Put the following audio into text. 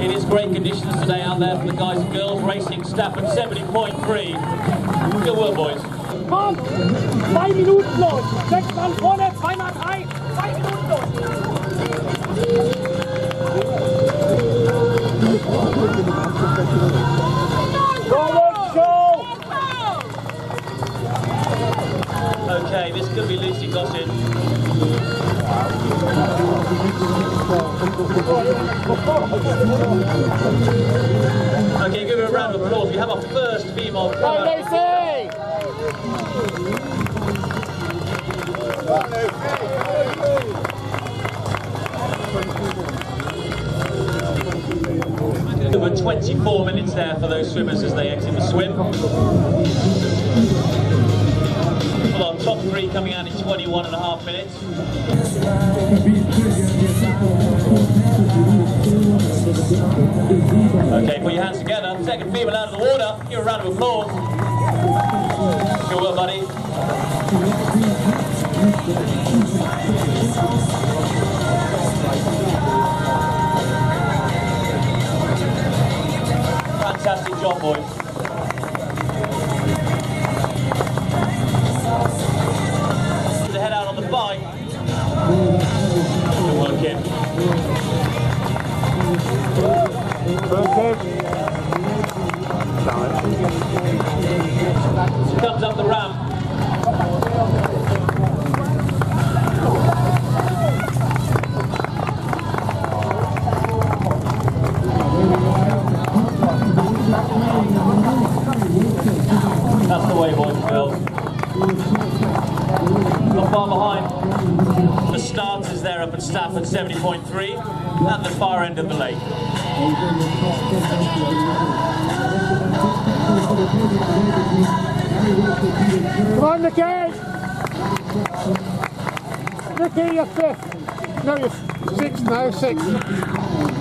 It is great conditions today out there for the guys and girls racing Stafford 70.3. Good work, boys. Komm! Zwei Minuten los! Sechs Mann vorne, zweimal drei! Zwei Minuten Okay, give her a round of applause. We have our first female comer. Lucy! Over 24 minutes there for those swimmers as they exit the swim. Coming out in 21 and a half minutes. Okay, put your hands together. Second female out of the water. Give a round of applause. Good work, buddy. Fantastic job, boys. Bike. Good Kim. Comes up the ramp. That's the way, boys and girls. Far behind. The starters there up at Stafford 70.3 at the far end of the lake. Come on, Nikki! Nikki, you're fifth. No, you're sixth now, sixth.